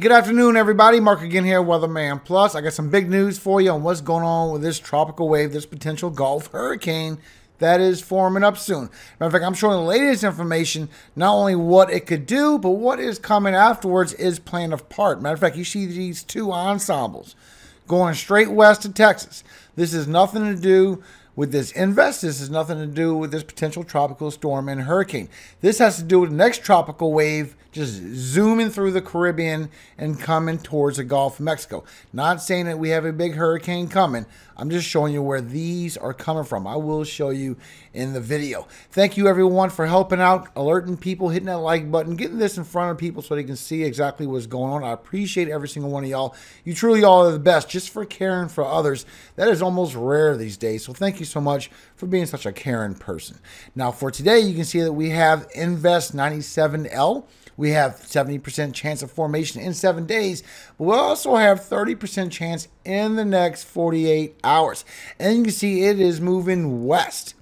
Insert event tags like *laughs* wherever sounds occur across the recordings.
Good afternoon, everybody. Mark again here, Weatherman Plus. I got some big news for you on what's going on with this tropical wave, this potential Gulf hurricane that is forming up soon. Matter of fact, I'm showing the latest information, not only what it could do, but what is coming afterwards is playing a part. Matter of fact, you see these two ensembles going straight west to Texas. This has nothing to do with this invest. This has nothing to do with this potential tropical storm and hurricane. This has to do with the next tropical wave just zooming through the Caribbean and coming towards the Gulf of Mexico. Not saying that we have a big hurricane coming. I'm just showing you where these are coming from. I will show you in the video. Thank you everyone for helping out, alerting people, hitting that like button, getting this in front of people so they can see exactly what's going on. I appreciate every single one of y'all. You truly all are the best just for caring for others. That is almost rare these days. So thank you so much for being such a caring person. Now for today, you can see that we have Invest 97L. We have 70% chance of formation in seven days, but we also have 30% chance in the next 48 hours. And you can see it is moving west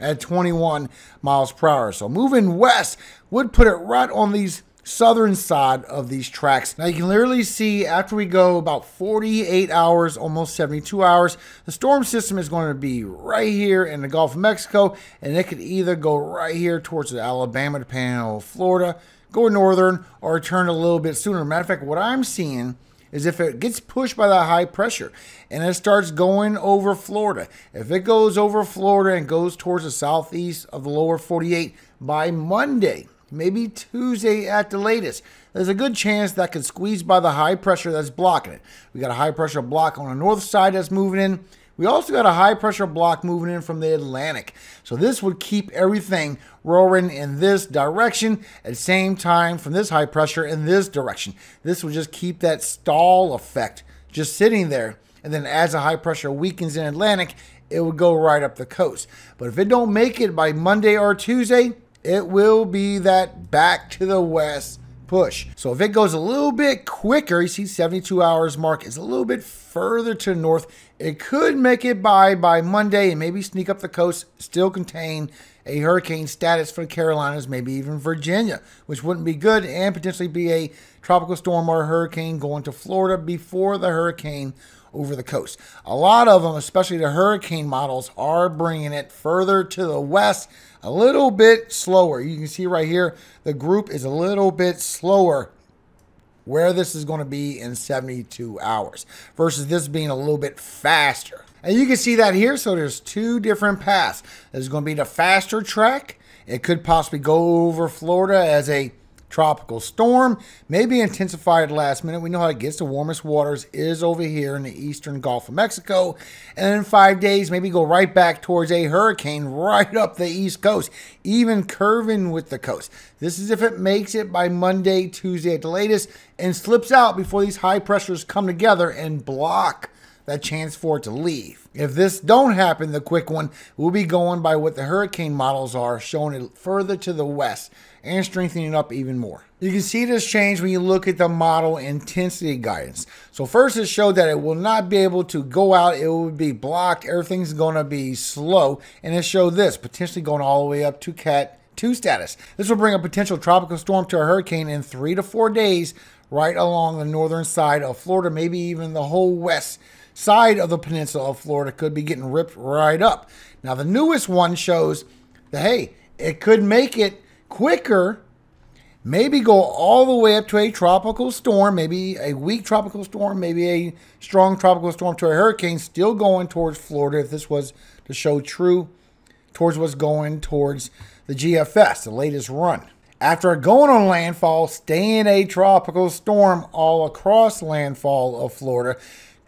at 21 miles per hour. So moving west would put it right on these southern side of these tracks. Now you can literally see after we go about 48 hours, almost 72 hours, the storm system is going to be right here in the Gulf of Mexico, and it could either go right here towards Alabama, the Panhandle, Florida, go northern or turn a little bit sooner. Matter of fact, what I'm seeing is if it gets pushed by that high pressure and it starts going over Florida, if it goes over Florida and goes towards the southeast of the lower 48 by Monday, maybe Tuesday at the latest, there's a good chance that could squeeze by the high pressure that's blocking it. We got a high pressure block on the north side that's moving in. We also got a high pressure block moving in from the Atlantic. So this would keep everything rolling in this direction at the same time from this high pressure in this direction. This would just keep that stall effect just sitting there. And then as the high pressure weakens in Atlantic, it would go right up the coast. But if it don't make it by Monday or Tuesday, it will be that back to the west push. So if it goes a little bit quicker, you see 72 hours mark is a little bit further to north. It could make it by by Monday and maybe sneak up the coast, still contain a hurricane status for the Carolinas, maybe even Virginia, which wouldn't be good, and potentially be a tropical storm or hurricane going to Florida before the hurricane over the coast. A lot of them, especially the hurricane models, are bringing it further to the west, a little bit slower. You can see right here, the group is a little bit slower where this is going to be in 72 hours versus this being a little bit faster. And you can see that here. So there's two different paths. There's going to be the faster track. It could possibly go over Florida as a tropical storm, maybe intensified last minute. We know how it gets. The warmest waters is over here in the eastern Gulf of Mexico. And in five days, maybe go right back towards a hurricane right up the east coast, even curving with the coast. This is if it makes it by Monday, Tuesday at the latest, and slips out before these high pressures come together and block that chance for it to leave. If this don't happen, the quick one, we'll be going by what the hurricane models are, showing it further to the west and strengthening up even more. You can see this change when you look at the model intensity guidance. So first it showed that it will not be able to go out, it will be blocked, everything's going to be slow, and it showed this, potentially going all the way up to Cat 2 status. This will bring a potential tropical storm to a hurricane in three to four days right along the northern side of Florida, maybe even the whole west side of the peninsula of Florida could be getting ripped right up. Now, the newest one shows that, hey, it could make it quicker, maybe go all the way up to a tropical storm, maybe a weak tropical storm, maybe a strong tropical storm to a hurricane, still going towards Florida if this was to show true towards what's going towards the GFS, the latest run. After going on landfall, staying a tropical storm all across landfall of Florida,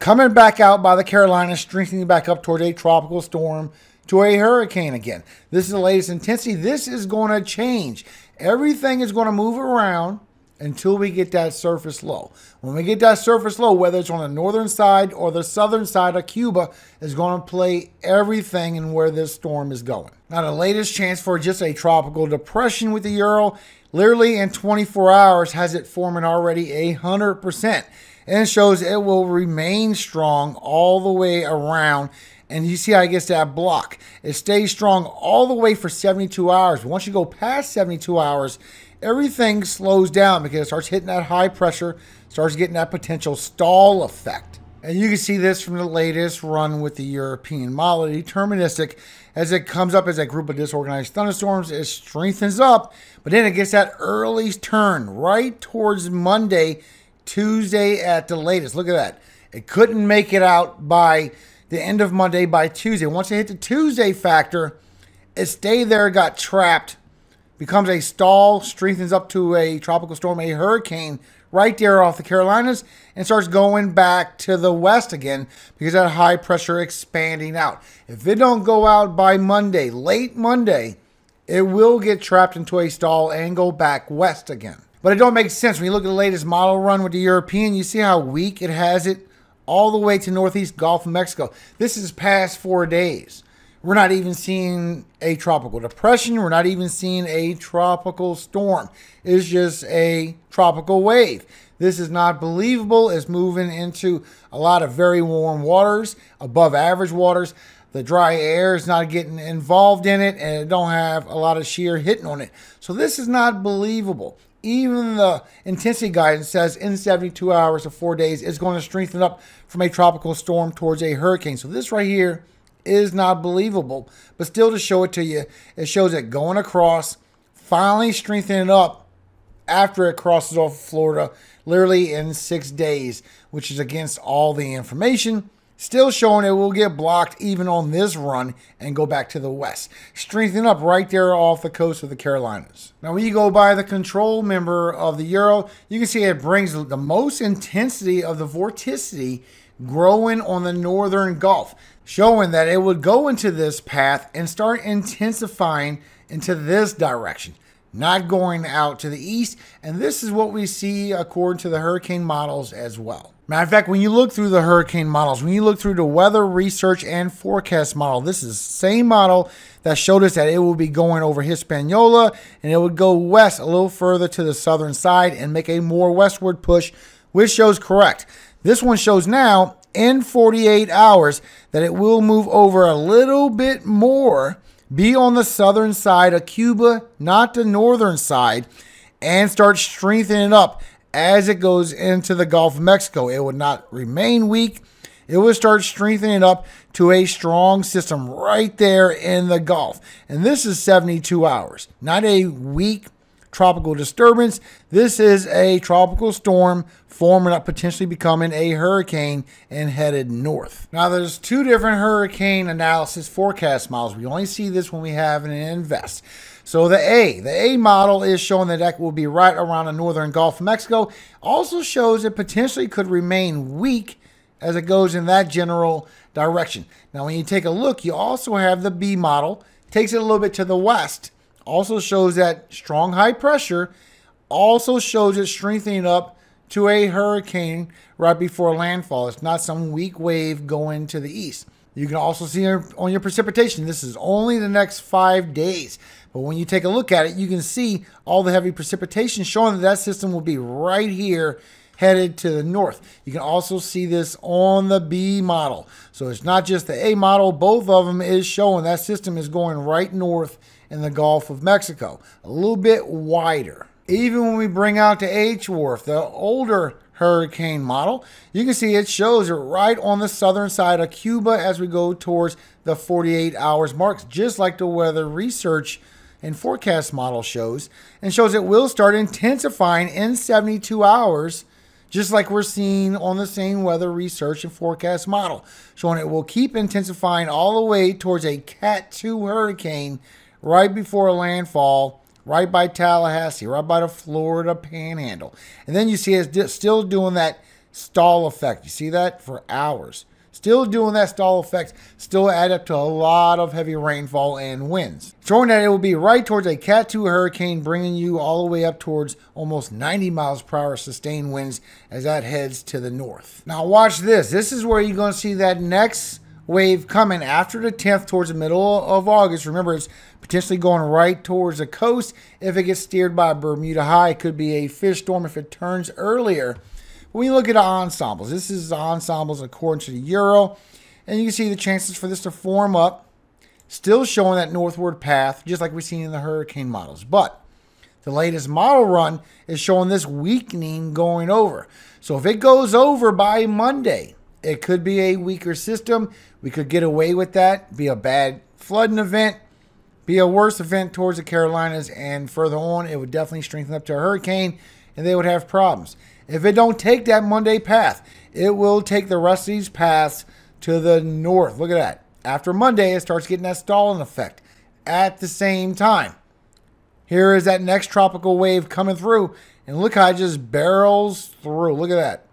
coming back out by the Carolinas, strengthening back up toward a tropical storm to a hurricane again. This is the latest intensity. This is going to change. Everything is going to move around until we get that surface low. When we get that surface low, whether it's on the northern side or the southern side of Cuba, is going to play everything in where this storm is going. Now, the latest chance for just a tropical depression with the Euro, literally in 24 hours, has it forming already a 100% and it shows it will remain strong all the way around. And you see how it gets that block. It stays strong all the way for 72 hours. Once you go past 72 hours, everything slows down because it starts hitting that high pressure, starts getting that potential stall effect. And you can see this from the latest run with the European model, deterministic. As it comes up as a group of disorganized thunderstorms, it strengthens up, but then it gets that early turn right towards Monday, Tuesday at the latest. Look at that. It couldn't make it out by the end of Monday by Tuesday. Once it hit the Tuesday factor, it stayed there, got trapped, becomes a stall, strengthens up to a tropical storm, a hurricane right there off the Carolinas, and starts going back to the west again because that high pressure expanding out. If it don't go out by Monday, late Monday, it will get trapped into a stall and go back west again. But it don't make sense when you look at the latest model run with the European. You see how weak it has it all the way to northeast Gulf of Mexico. This is past four days. We're not even seeing a tropical depression. We're not even seeing a tropical storm. It's just a tropical wave. This is not believable. It's moving into a lot of very warm waters, above average waters. The dry air is not getting involved in it, and it don't have a lot of shear hitting on it. So this is not believable. Even the intensity guidance says in 72 hours to four days, it's going to strengthen up from a tropical storm towards a hurricane. So this right here is not believable. But still, to show it to you, it shows it going across, finally strengthening up after it crosses off Florida, literally in six days, which is against all the information. Still showing it will get blocked even on this run and go back to the west. Strengthening up right there off the coast of the Carolinas. Now, when you go by the control member of the Euro, you can see it brings the most intensity of the vorticity growing on the northern Gulf, showing that it would go into this path and start intensifying into this direction, not going out to the east. And this is what we see according to the hurricane models as well. Matter of fact, when you look through the hurricane models, when you look through the weather research and forecast model, this is the same model that showed us that it will be going over Hispaniola and it would go west a little further to the southern side and make a more westward push, which shows correct. This one shows now in 48 hours that it will move over a little bit more, be on the southern side of Cuba, not the northern side, and start strengthening up as it goes into the Gulf of Mexico. It would not remain weak. It would start strengthening up to a strong system right there in the Gulf. And this is 72 hours, not a weak tropical disturbance. This is a tropical storm forming up, potentially becoming a hurricane and headed north. Now, there's two different hurricane analysis forecast models. We only see this when we have an invest. So the A, the A model is showing that that will be right around the northern Gulf of Mexico. Also shows it potentially could remain weak as it goes in that general direction. Now, when you take a look, you also have the B model. Takes it a little bit to the west also shows that strong high pressure also shows it strengthening up to a hurricane right before landfall. It's not some weak wave going to the east. You can also see on your precipitation, this is only the next five days. But when you take a look at it, you can see all the heavy precipitation showing that that system will be right here headed to the north. You can also see this on the B model. So it's not just the A model, both of them is showing that system is going right north in the Gulf of Mexico, a little bit wider. Even when we bring out the HWRF, the older hurricane model, you can see it shows it right on the southern side of Cuba as we go towards the 48 hours marks, just like the weather research and forecast model shows, and shows it will start intensifying in 72 hours, just like we're seeing on the same weather research and forecast model, showing it will keep intensifying all the way towards a Cat 2 hurricane right before landfall, right by Tallahassee, right by the Florida panhandle. And then you see it's still doing that stall effect. You see that for hours. Still doing that stall effect, still add up to a lot of heavy rainfall and winds. Showing that it will be right towards a Cat 2 hurricane, bringing you all the way up towards almost 90 miles per hour sustained winds as that heads to the north. Now, watch this. This is where you're going to see that next wave coming after the 10th towards the middle of August. Remember, it's potentially going right towards the coast. If it gets steered by Bermuda High, it could be a fish storm if it turns earlier. When you look at ensembles, this is ensembles according to the Euro, and you can see the chances for this to form up, still showing that northward path, just like we've seen in the hurricane models. But The latest model run is showing this weakening going over. So if it goes over by Monday, it could be a weaker system. We could get away with that, be a bad flooding event, be a worse event towards the Carolinas, and further on, it would definitely strengthen up to a hurricane, and they would have problems. If it don't take that Monday path, it will take the rest of these paths to the north. Look at that. After Monday, it starts getting that stalling effect at the same time. Here is that next tropical wave coming through, and look how it just barrels through. Look at that.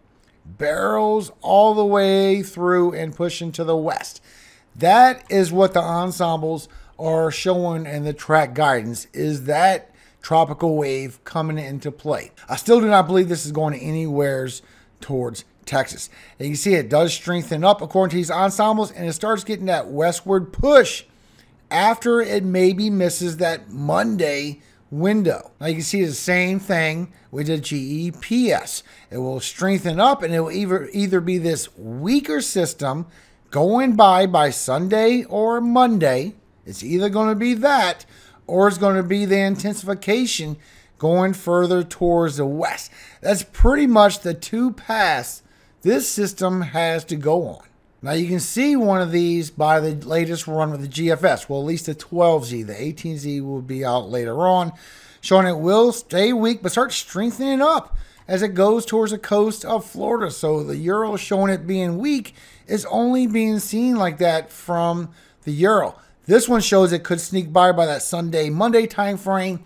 Barrels all the way through and pushing to the west. That is what the ensembles are showing in the track guidance is that tropical wave coming into play. I still do not believe this is going anywheres towards Texas. And you see it does strengthen up according to these ensembles and it starts getting that westward push after it maybe misses that Monday window. Now you can see the same thing with the GEPS. It will strengthen up and it will either, either be this weaker system going by by Sunday or Monday. It's either going to be that or it's going to be the intensification going further towards the west. That's pretty much the two paths this system has to go on. Now you can see one of these by the latest run with the GFS. Well, at least the 12Z. The 18Z will be out later on, showing it will stay weak but start strengthening up as it goes towards the coast of Florida. So the Euro showing it being weak is only being seen like that from the Euro. This one shows it could sneak by by that Sunday, Monday time frame,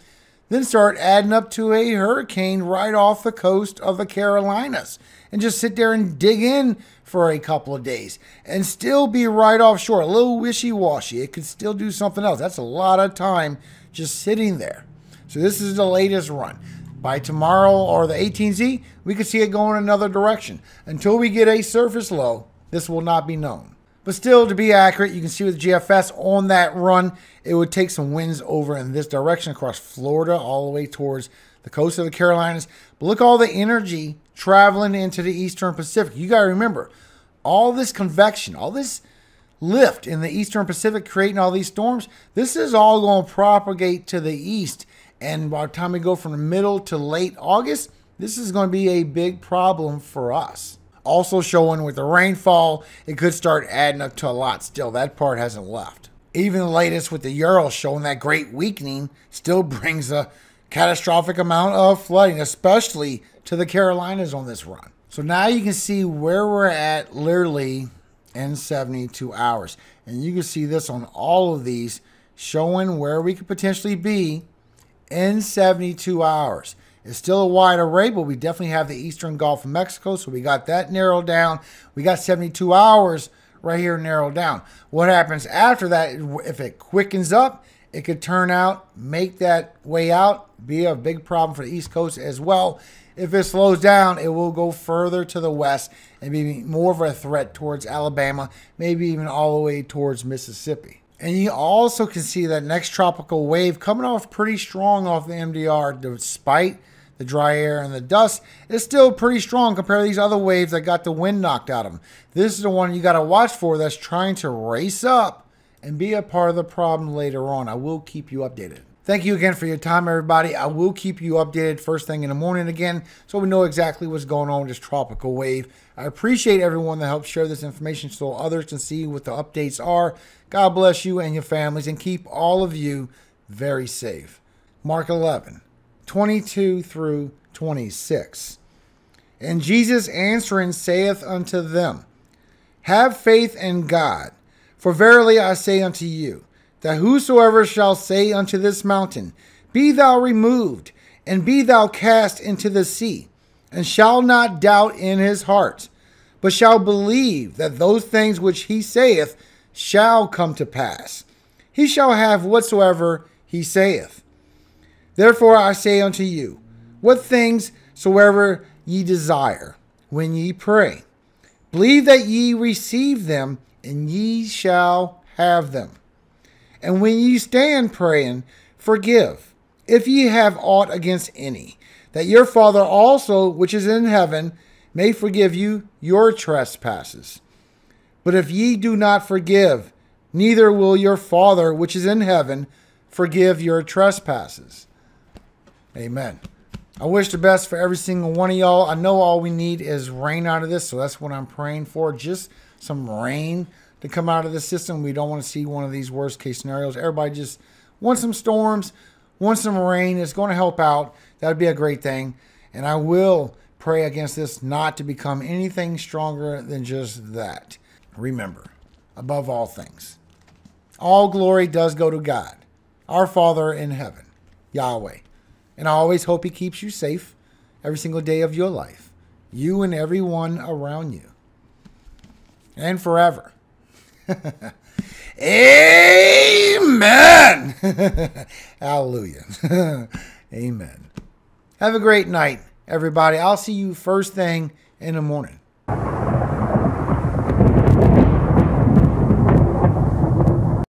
then start adding up to a hurricane right off the coast of the Carolinas and just sit there and dig in for a couple of days and still be right offshore. A little wishy washy. It could still do something else. That's a lot of time just sitting there. So this is the latest run. By tomorrow or the 18Z, we could see it going another direction. Until we get a surface low, this will not be known. But still, to be accurate, you can see with GFS on that run, it would take some winds over in this direction across Florida all the way towards the coast of the Carolinas. But look all the energy traveling into the eastern Pacific. You got to remember, all this convection, all this lift in the eastern Pacific creating all these storms, this is all going to propagate to the east. And by the time we go from the middle to late August, this is going to be a big problem for us. Also showing with the rainfall, it could start adding up to a lot still. That part hasn't left. Even the latest with the Euro showing that great weakening still brings a catastrophic amount of flooding, especially to the Carolinas on this run. So now you can see where we're at literally in 72 hours. And you can see this on all of these showing where we could potentially be in 72 hours. It's still a wide array, but we definitely have the eastern Gulf of Mexico. So we got that narrowed down. We got 72 hours right here narrowed down. What happens after that, if it quickens up, it could turn out, make that way out, be a big problem for the East Coast as well. If it slows down, it will go further to the west and be more of a threat towards Alabama, maybe even all the way towards Mississippi. And you also can see that next tropical wave coming off pretty strong off the MDR, despite the dry air and the dust. It's still pretty strong compared to these other waves that got the wind knocked out of them. This is the one you got to watch for that's trying to race up and be a part of the problem later on. I will keep you updated. Thank you again for your time, everybody. I will keep you updated first thing in the morning again so we know exactly what's going on with this tropical wave. I appreciate everyone that helps share this information so others can see what the updates are. God bless you and your families and keep all of you very safe. Mark 11, 22 through 26. And Jesus answering saith unto them, Have faith in God, for verily I say unto you, that whosoever shall say unto this mountain, Be thou removed, and be thou cast into the sea, and shall not doubt in his heart, but shall believe that those things which he saith shall come to pass, he shall have whatsoever he saith. Therefore I say unto you, what things soever ye desire, when ye pray, believe that ye receive them, and ye shall have them. And when ye stand praying, forgive, if ye have aught against any, that your Father also, which is in heaven, may forgive you your trespasses. But if ye do not forgive, neither will your Father, which is in heaven, forgive your trespasses. Amen. I wish the best for every single one of y'all. I know all we need is rain out of this, so that's what I'm praying for. Just some rain to come out of the system. We don't want to see one of these worst case scenarios. Everybody just wants some storms, wants some rain. It's going to help out. That'd be a great thing. And I will pray against this not to become anything stronger than just that. Remember, above all things, all glory does go to God, our Father in heaven, Yahweh. And I always hope He keeps you safe every single day of your life, you and everyone around you, and forever. Amen. *laughs* Hallelujah. *laughs* Amen. Have a great night, everybody. I'll see you first thing in the morning.